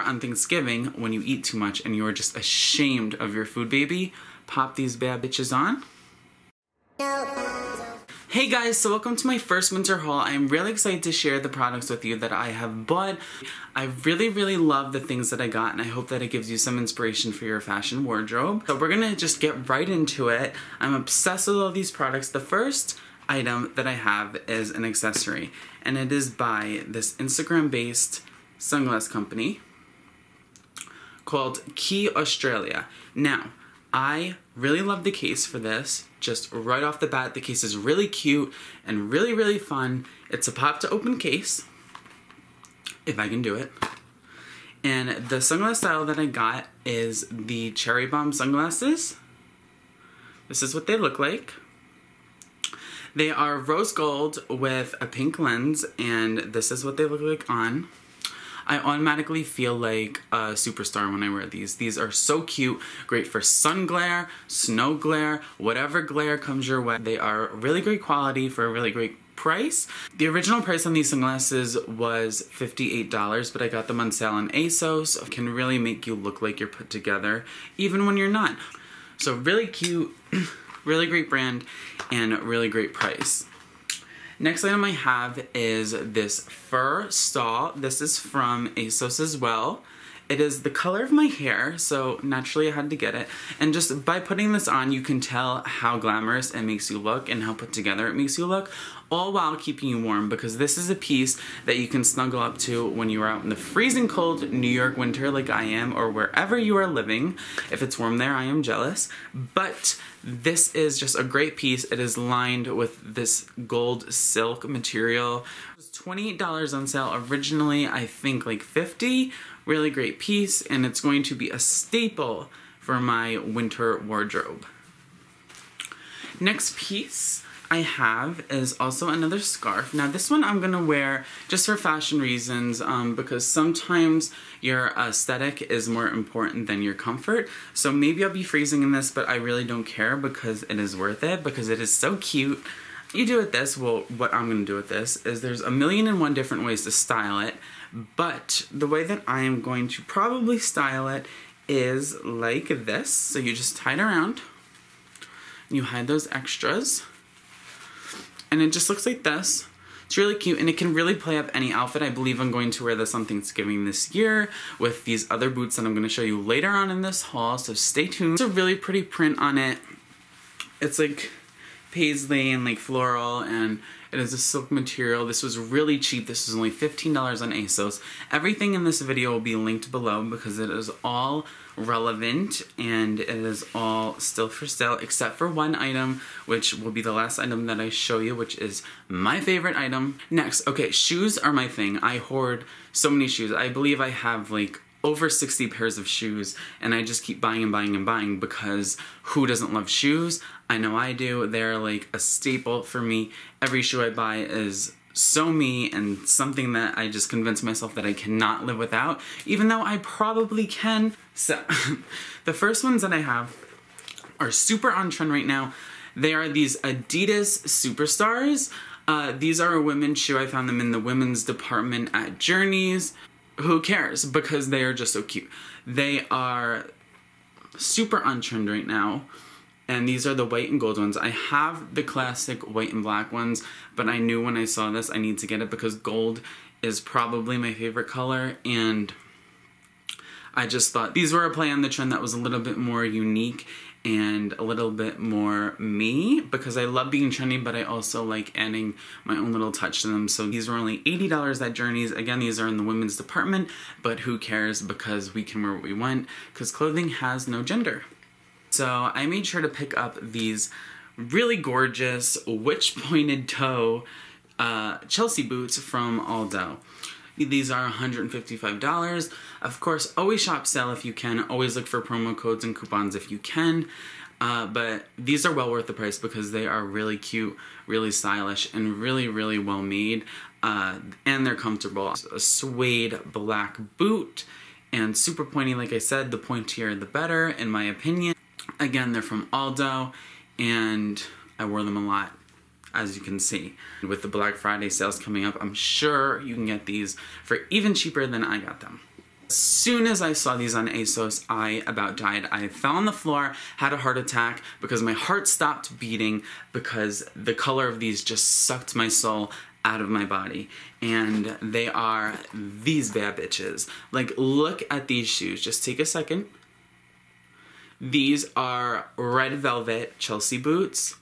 on Thanksgiving when you eat too much and you're just ashamed of your food baby, pop these bad bitches on. Hey guys, so welcome to my first winter haul. I'm really excited to share the products with you that I have bought. I really, really love the things that I got and I hope that it gives you some inspiration for your fashion wardrobe. So we're gonna just get right into it. I'm obsessed with all these products. The first item that I have is an accessory and it is by this Instagram-based sunglass company called Quay Australia. Now, I really love the case for this. Just right off the bat, the case is really cute and really, really fun. It's a pop to open case, if I can do it. And the sunglass style that I got is the Cherry Bomb sunglasses. This is what they look like. They are rose gold with a pink lens, and this is what they look like on. I automatically feel like a superstar when I wear these. These are so cute, great for sun glare, snow glare, whatever glare comes your way. They are really great quality for a really great price. The original price on these sunglasses was $58, but I got them on sale on ASOS. Can really make you look like you're put together, even when you're not. So really cute, really great brand, and really great price. Next item I have is this fur stole. This is from ASOS as well. It is the color of my hair, so naturally I had to get it. And just by putting this on, you can tell how glamorous it makes you look and how put together it makes you look, all while keeping you warm because this is a piece that you can snuggle up to when you are out in the freezing cold New York winter like I am or wherever you are living. If it's warm there, I am jealous. But this is just a great piece. It is lined with this gold silk material. It was $28 on sale originally, I think like 50 Really great piece, and it's going to be a staple for my winter wardrobe. Next piece I have is also another scarf. Now this one I'm gonna wear just for fashion reasons um, because sometimes your aesthetic is more important than your comfort. So maybe I'll be freezing in this, but I really don't care because it is worth it because it is so cute. You do with this, well, what I'm gonna do with this is there's a million and one different ways to style it, but the way that I am going to probably style it is like this. So you just tie it around, you hide those extras, and it just looks like this. It's really cute and it can really play up any outfit. I believe I'm going to wear this on Thanksgiving this year with these other boots that I'm going to show you later on in this haul, so stay tuned. It's a really pretty print on it. It's like paisley and like floral and it is a silk material. This was really cheap. This was only $15 on ASOS. Everything in this video will be linked below because it is all relevant and it is all still for sale except for one item which will be the last item that I show you which is my favorite item. Next, okay, shoes are my thing. I hoard so many shoes. I believe I have like over 60 pairs of shoes and I just keep buying and buying and buying because who doesn't love shoes? I know I do. They're like a staple for me. Every shoe I buy is so me and something that I just convince myself that I cannot live without, even though I probably can. So, the first ones that I have are super on trend right now. They are these Adidas Superstars. Uh, these are a women's shoe. I found them in the women's department at Journeys who cares because they are just so cute. They are super on trend right now. And these are the white and gold ones. I have the classic white and black ones, but I knew when I saw this I need to get it because gold is probably my favorite color and I just thought these were a play on the trend that was a little bit more unique and a little bit more me because I love being trendy, but I also like adding my own little touch to them. So these were only $80 at Journeys. Again, these are in the women's department, but who cares because we can wear what we want because clothing has no gender. So I made sure to pick up these really gorgeous witch pointed toe uh, Chelsea boots from Aldo. These are $155. Of course, always shop sale if you can. Always look for promo codes and coupons if you can. Uh, but these are well worth the price because they are really cute, really stylish, and really, really well made. Uh, and they're comfortable. A suede black boot and super pointy, like I said, the pointier the better, in my opinion. Again, they're from Aldo, and I wore them a lot as you can see. With the Black Friday sales coming up, I'm sure you can get these for even cheaper than I got them. As soon as I saw these on ASOS, I about died. I fell on the floor, had a heart attack because my heart stopped beating because the color of these just sucked my soul out of my body. And they are these bad bitches. Like, look at these shoes. Just take a second. These are red velvet Chelsea boots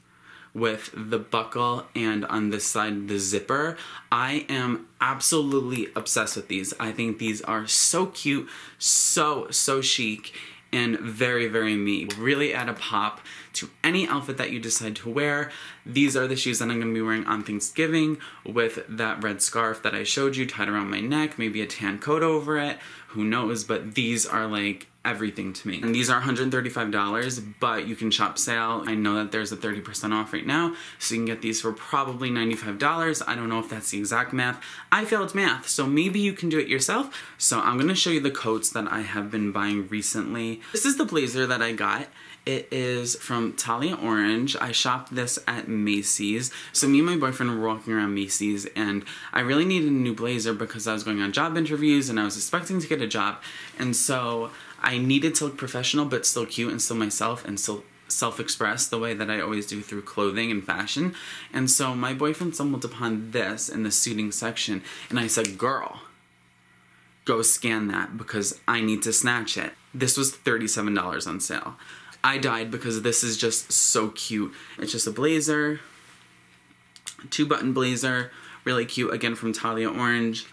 with the buckle and on this side the zipper. I am absolutely obsessed with these. I think these are so cute, so, so chic, and very, very me. Really add a pop to any outfit that you decide to wear. These are the shoes that I'm gonna be wearing on Thanksgiving with that red scarf that I showed you tied around my neck, maybe a tan coat over it, who knows, but these are like everything to me. And these are $135, but you can shop sale. I know that there's a 30% off right now, so you can get these for probably $95. I don't know if that's the exact math. I failed math, so maybe you can do it yourself. So I'm gonna show you the coats that I have been buying recently. This is the blazer that I got. It is from Tallia Orange. I shopped this at Macy's. So me and my boyfriend were walking around Macy's and I really needed a new blazer because I was going on job interviews and I was expecting to get a job. And so I needed to look professional but still cute and still myself and still self-express the way that I always do through clothing and fashion. And so my boyfriend stumbled upon this in the suiting section and I said, girl, go scan that because I need to snatch it. This was $37 on sale. I died because this is just so cute. It's just a blazer, two button blazer, really cute, again from Tallia Orange.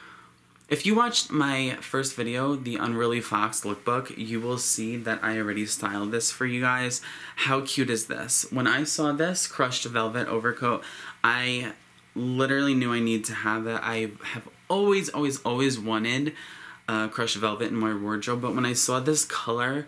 If you watched my first video, the Unruly Fox lookbook, you will see that I already styled this for you guys. How cute is this? When I saw this crushed velvet overcoat, I literally knew I need to have it. I have always, always, always wanted uh, crushed velvet in my wardrobe, but when I saw this color,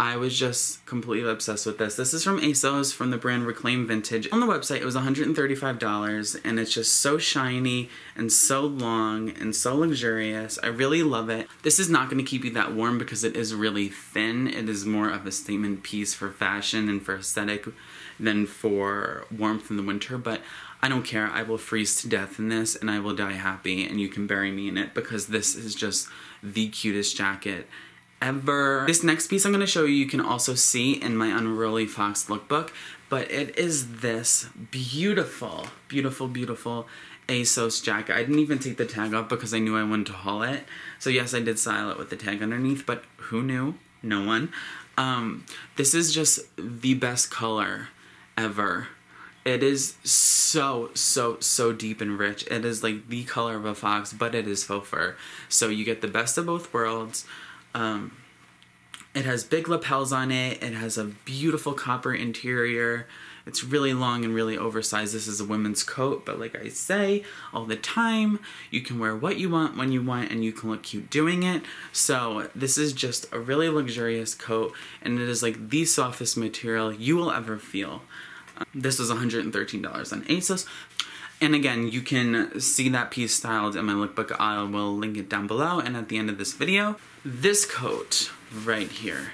I was just completely obsessed with this. This is from ASOS from the brand Reclaim Vintage. On the website, it was $135 and it's just so shiny and so long and so luxurious. I really love it. This is not going to keep you that warm because it is really thin. It is more of a statement piece for fashion and for aesthetic than for warmth in the winter, but I don't care. I will freeze to death in this and I will die happy and you can bury me in it because this is just the cutest jacket ever. This next piece I'm going to show you, you can also see in my Unruly Fox lookbook, but it is this beautiful, beautiful, beautiful ASOS jacket. I didn't even take the tag off because I knew I wanted to haul it. So yes, I did style it with the tag underneath, but who knew? No one. Um, this is just the best color ever. It is so, so, so deep and rich. It is like the color of a fox, but it is faux fur. So you get the best of both worlds. Um, it has big lapels on it. It has a beautiful copper interior. It's really long and really oversized. This is a women's coat, but like I say all the time, you can wear what you want when you want and you can look cute doing it. So this is just a really luxurious coat and it is like the softest material you will ever feel. Um, this was $113 on ASOS. And again, you can see that piece styled in my lookbook. I will link it down below and at the end of this video. This coat right here.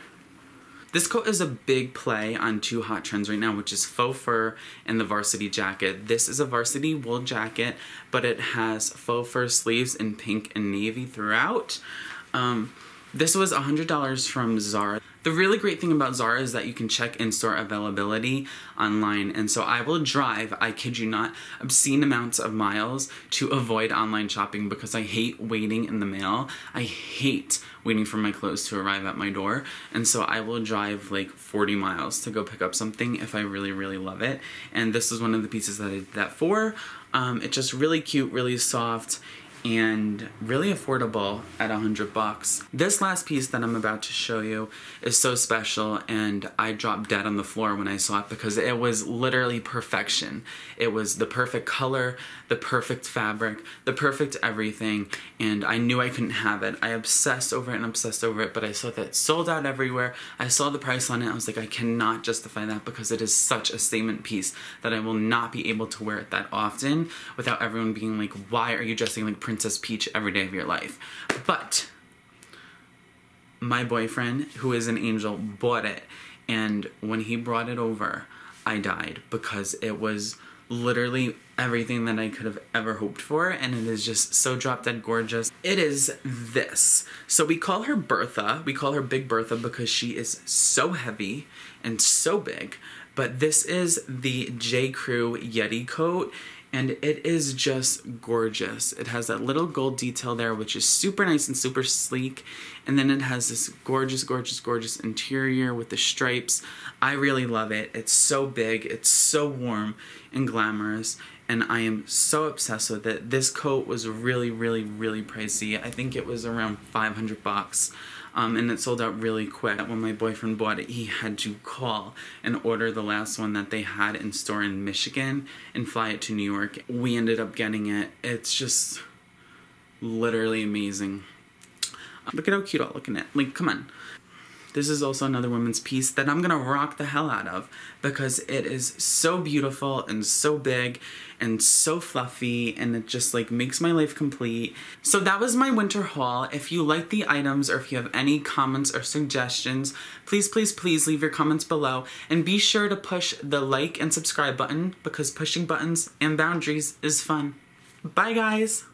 This coat is a big play on two hot trends right now, which is faux fur and the varsity jacket. This is a varsity wool jacket, but it has faux fur sleeves in pink and navy throughout. Um, this was $100 from Zara. The really great thing about Zara is that you can check in-store availability online. And so I will drive, I kid you not, obscene amounts of miles to avoid online shopping because I hate waiting in the mail. I hate waiting for my clothes to arrive at my door. And so I will drive like 40 miles to go pick up something if I really, really love it. And this is one of the pieces that I did that for. Um, it's just really cute, really soft, and really affordable at a hundred bucks. This last piece that I'm about to show you is so special and I dropped dead on the floor when I saw it because it was literally perfection. It was the perfect color, the perfect fabric, the perfect everything and I knew I couldn't have it. I obsessed over it and obsessed over it but I saw that sold out everywhere. I saw the price on it. I was like I cannot justify that because it is such a statement piece that I will not be able to wear it that often without everyone being like why are you dressing like Prince Princess Peach every day of your life. But my boyfriend, who is an angel, bought it. And when he brought it over, I died because it was literally everything that I could have ever hoped for, and it is just so drop dead gorgeous. It is this. So we call her Bertha. We call her Big Bertha because she is so heavy and so big. But this is the J. Crew Yeti coat, and it is just gorgeous. It has that little gold detail there, which is super nice and super sleek. And then it has this gorgeous, gorgeous, gorgeous interior with the stripes. I really love it. It's so big, it's so warm and glamorous, and I am so obsessed with it. This coat was really, really, really pricey. I think it was around 500 bucks um, and it sold out really quick. When my boyfriend bought it, he had to call and order the last one that they had in store in Michigan and fly it to New York. We ended up getting it. It's just literally amazing. Look at how cute I'm looking at. Like, come on. This is also another women's piece that I'm gonna rock the hell out of because it is so beautiful and so big and so fluffy and it just like makes my life complete. So that was my winter haul. If you like the items or if you have any comments or suggestions, please, please, please leave your comments below and be sure to push the like and subscribe button because pushing buttons and boundaries is fun. Bye guys!